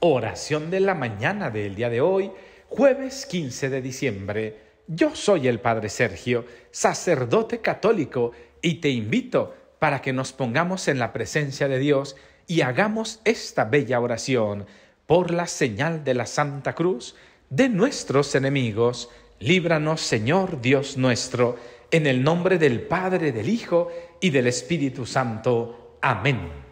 Oración de la mañana del día de hoy, jueves 15 de diciembre. Yo soy el Padre Sergio, sacerdote católico, y te invito para que nos pongamos en la presencia de Dios y hagamos esta bella oración por la señal de la Santa Cruz de nuestros enemigos. Líbranos, Señor Dios nuestro, en el nombre del Padre, del Hijo y del Espíritu Santo. Amén.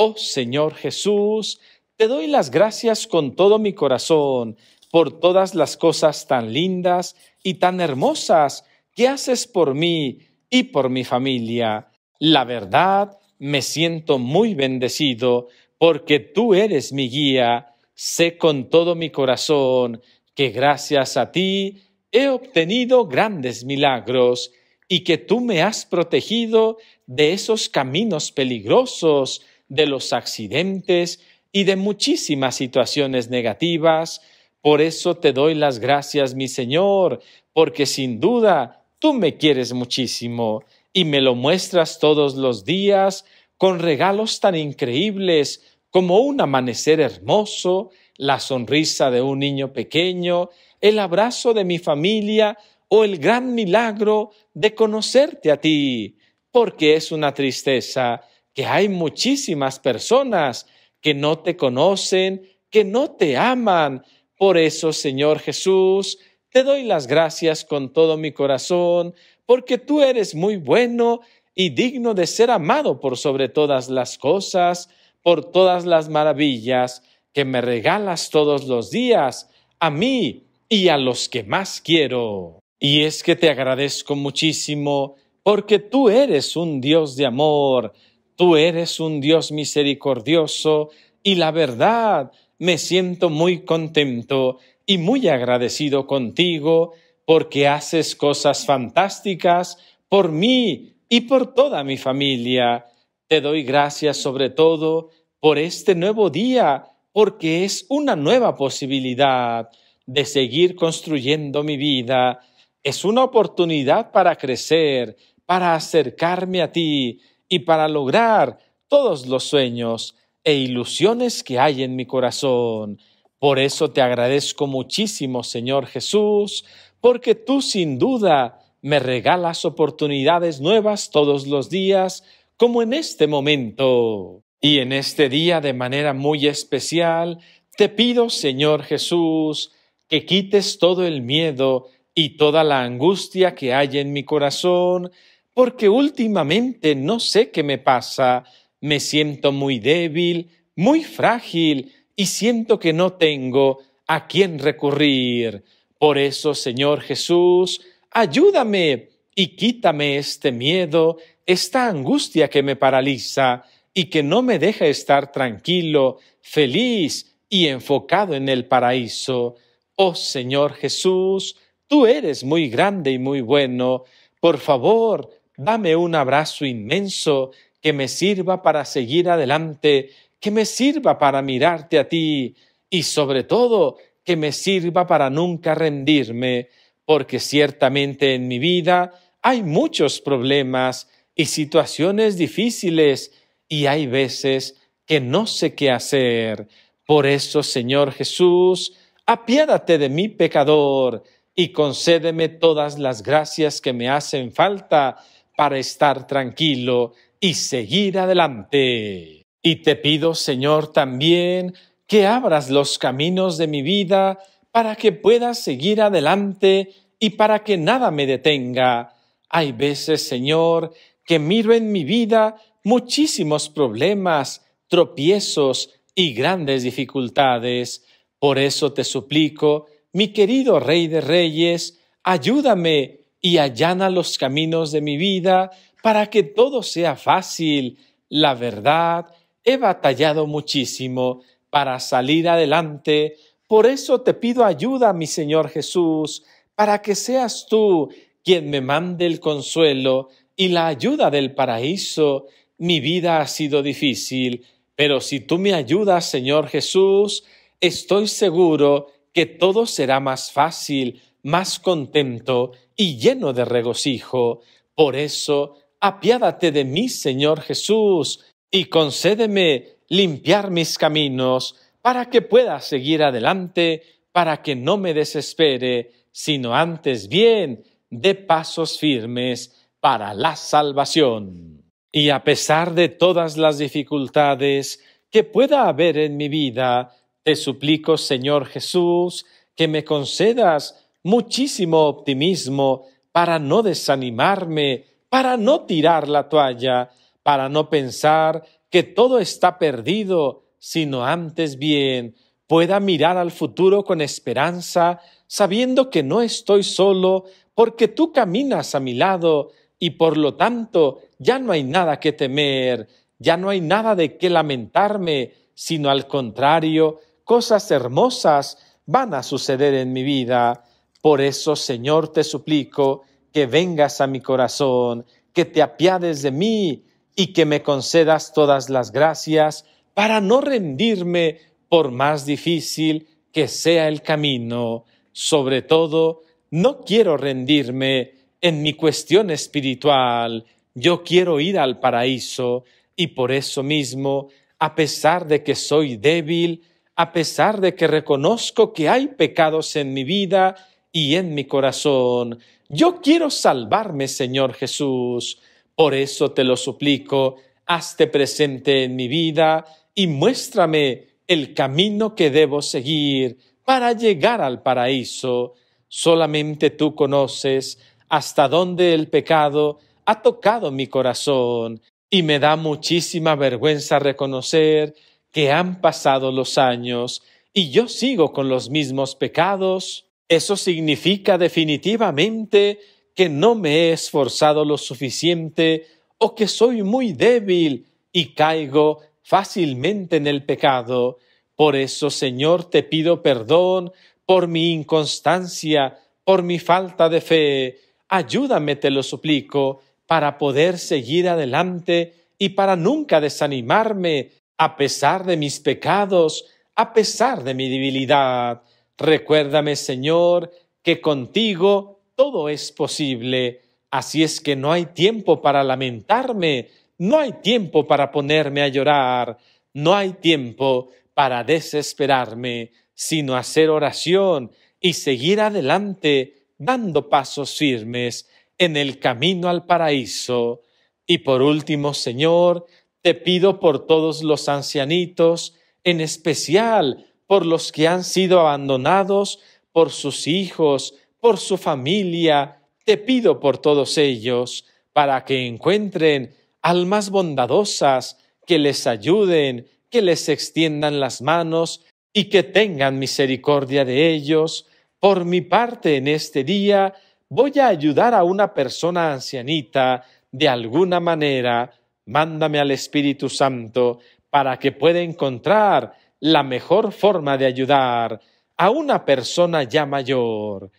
Oh Señor Jesús, te doy las gracias con todo mi corazón por todas las cosas tan lindas y tan hermosas que haces por mí y por mi familia. La verdad, me siento muy bendecido porque tú eres mi guía. Sé con todo mi corazón que gracias a ti he obtenido grandes milagros y que tú me has protegido de esos caminos peligrosos, de los accidentes y de muchísimas situaciones negativas. Por eso te doy las gracias, mi Señor, porque sin duda tú me quieres muchísimo y me lo muestras todos los días con regalos tan increíbles como un amanecer hermoso, la sonrisa de un niño pequeño, el abrazo de mi familia o el gran milagro de conocerte a ti, porque es una tristeza que hay muchísimas personas que no te conocen, que no te aman. Por eso, Señor Jesús, te doy las gracias con todo mi corazón, porque tú eres muy bueno y digno de ser amado por sobre todas las cosas, por todas las maravillas que me regalas todos los días, a mí y a los que más quiero. Y es que te agradezco muchísimo, porque tú eres un Dios de amor, Tú eres un Dios misericordioso y la verdad me siento muy contento y muy agradecido contigo porque haces cosas fantásticas por mí y por toda mi familia. Te doy gracias sobre todo por este nuevo día, porque es una nueva posibilidad de seguir construyendo mi vida. Es una oportunidad para crecer, para acercarme a ti, y para lograr todos los sueños e ilusiones que hay en mi corazón. Por eso te agradezco muchísimo, Señor Jesús, porque tú sin duda me regalas oportunidades nuevas todos los días, como en este momento. Y en este día de manera muy especial, te pido, Señor Jesús, que quites todo el miedo y toda la angustia que hay en mi corazón, porque últimamente no sé qué me pasa, me siento muy débil, muy frágil y siento que no tengo a quién recurrir. Por eso, Señor Jesús, ayúdame y quítame este miedo, esta angustia que me paraliza y que no me deja estar tranquilo, feliz y enfocado en el paraíso. Oh Señor Jesús, tú eres muy grande y muy bueno. Por favor, Dame un abrazo inmenso que me sirva para seguir adelante, que me sirva para mirarte a ti y sobre todo que me sirva para nunca rendirme, porque ciertamente en mi vida hay muchos problemas y situaciones difíciles y hay veces que no sé qué hacer. Por eso, Señor Jesús, apiádate de mi pecador y concédeme todas las gracias que me hacen falta para estar tranquilo y seguir adelante. Y te pido, Señor, también que abras los caminos de mi vida para que pueda seguir adelante y para que nada me detenga. Hay veces, Señor, que miro en mi vida muchísimos problemas, tropiezos y grandes dificultades. Por eso te suplico, mi querido Rey de Reyes, ayúdame y allana los caminos de mi vida para que todo sea fácil. La verdad, he batallado muchísimo para salir adelante. Por eso te pido ayuda, mi Señor Jesús, para que seas tú quien me mande el consuelo y la ayuda del paraíso. Mi vida ha sido difícil, pero si tú me ayudas, Señor Jesús, estoy seguro que todo será más fácil, más contento y lleno de regocijo. Por eso, apiádate de mí, Señor Jesús, y concédeme limpiar mis caminos, para que pueda seguir adelante, para que no me desespere, sino antes bien de pasos firmes para la salvación. Y a pesar de todas las dificultades que pueda haber en mi vida, te suplico, Señor Jesús, que me concedas muchísimo optimismo para no desanimarme, para no tirar la toalla, para no pensar que todo está perdido, sino antes bien pueda mirar al futuro con esperanza, sabiendo que no estoy solo, porque tú caminas a mi lado y por lo tanto ya no hay nada que temer, ya no hay nada de qué lamentarme, sino al contrario, cosas hermosas van a suceder en mi vida. Por eso, Señor, te suplico que vengas a mi corazón, que te apiades de mí y que me concedas todas las gracias para no rendirme por más difícil que sea el camino. Sobre todo, no quiero rendirme en mi cuestión espiritual. Yo quiero ir al paraíso y por eso mismo, a pesar de que soy débil, a pesar de que reconozco que hay pecados en mi vida y en mi corazón, yo quiero salvarme, Señor Jesús. Por eso te lo suplico, hazte presente en mi vida y muéstrame el camino que debo seguir para llegar al paraíso. Solamente tú conoces hasta dónde el pecado ha tocado mi corazón y me da muchísima vergüenza reconocer que han pasado los años y yo sigo con los mismos pecados. Eso significa definitivamente que no me he esforzado lo suficiente o que soy muy débil y caigo fácilmente en el pecado. Por eso, Señor, te pido perdón por mi inconstancia, por mi falta de fe. Ayúdame, te lo suplico, para poder seguir adelante y para nunca desanimarme a pesar de mis pecados, a pesar de mi debilidad. Recuérdame, Señor, que contigo todo es posible. Así es que no hay tiempo para lamentarme, no hay tiempo para ponerme a llorar, no hay tiempo para desesperarme, sino hacer oración y seguir adelante dando pasos firmes en el camino al paraíso. Y por último, Señor, te pido por todos los ancianitos, en especial por los que han sido abandonados por sus hijos, por su familia, te pido por todos ellos, para que encuentren almas bondadosas que les ayuden, que les extiendan las manos y que tengan misericordia de ellos. Por mi parte en este día, voy a ayudar a una persona ancianita de alguna manera, mándame al Espíritu Santo para que pueda encontrar la mejor forma de ayudar a una persona ya mayor.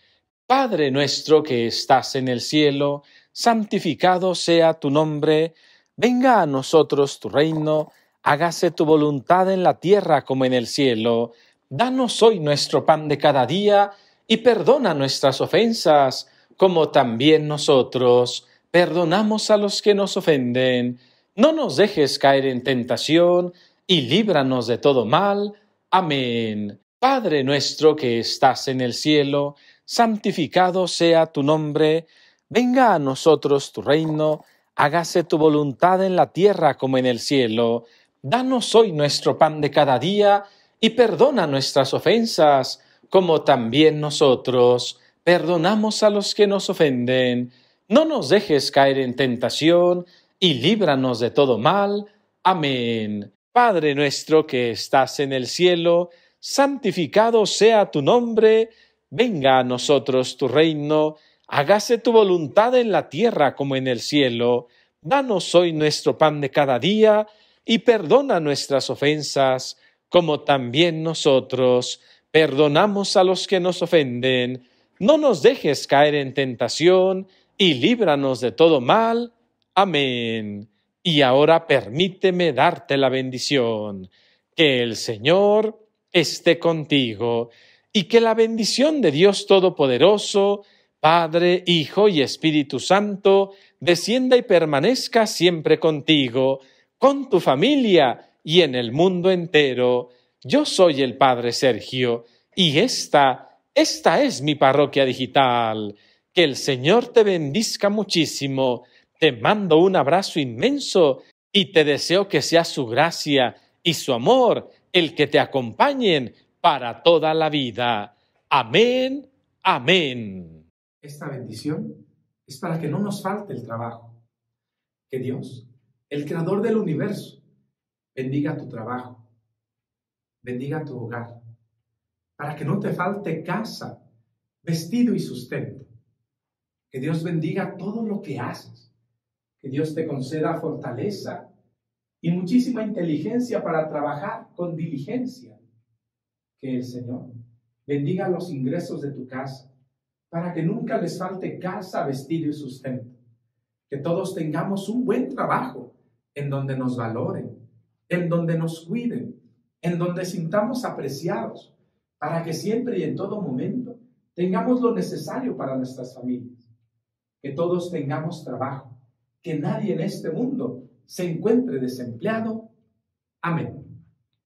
Padre nuestro que estás en el cielo, santificado sea tu nombre, venga a nosotros tu reino, hágase tu voluntad en la tierra como en el cielo. Danos hoy nuestro pan de cada día y perdona nuestras ofensas como también nosotros perdonamos a los que nos ofenden. No nos dejes caer en tentación y líbranos de todo mal. Amén. Padre nuestro que estás en el cielo, santificado sea tu nombre, venga a nosotros tu reino, hágase tu voluntad en la tierra como en el cielo. Danos hoy nuestro pan de cada día y perdona nuestras ofensas, como también nosotros perdonamos a los que nos ofenden. No nos dejes caer en tentación y líbranos de todo mal. Amén. Padre nuestro que estás en el cielo, santificado sea tu nombre, venga a nosotros tu reino, hágase tu voluntad en la tierra como en el cielo. Danos hoy nuestro pan de cada día y perdona nuestras ofensas, como también nosotros perdonamos a los que nos ofenden no nos dejes caer en tentación y líbranos de todo mal. Amén. Y ahora permíteme darte la bendición. Que el Señor esté contigo y que la bendición de Dios Todopoderoso, Padre, Hijo y Espíritu Santo, descienda y permanezca siempre contigo, con tu familia y en el mundo entero. Yo soy el Padre Sergio y esta, esta es mi parroquia digital. Que el Señor te bendiga muchísimo. Te mando un abrazo inmenso y te deseo que sea su gracia y su amor el que te acompañen para toda la vida. Amén, amén. Esta bendición es para que no nos falte el trabajo. Que Dios, el creador del universo, bendiga tu trabajo, bendiga tu hogar, para que no te falte casa, vestido y sustento. Que Dios bendiga todo lo que haces. Que Dios te conceda fortaleza y muchísima inteligencia para trabajar con diligencia. Que el Señor bendiga los ingresos de tu casa, para que nunca les falte casa, vestido y sustento. Que todos tengamos un buen trabajo en donde nos valoren, en donde nos cuiden, en donde sintamos apreciados, para que siempre y en todo momento tengamos lo necesario para nuestras familias. Que todos tengamos trabajo, que nadie en este mundo se encuentre desempleado. Amén.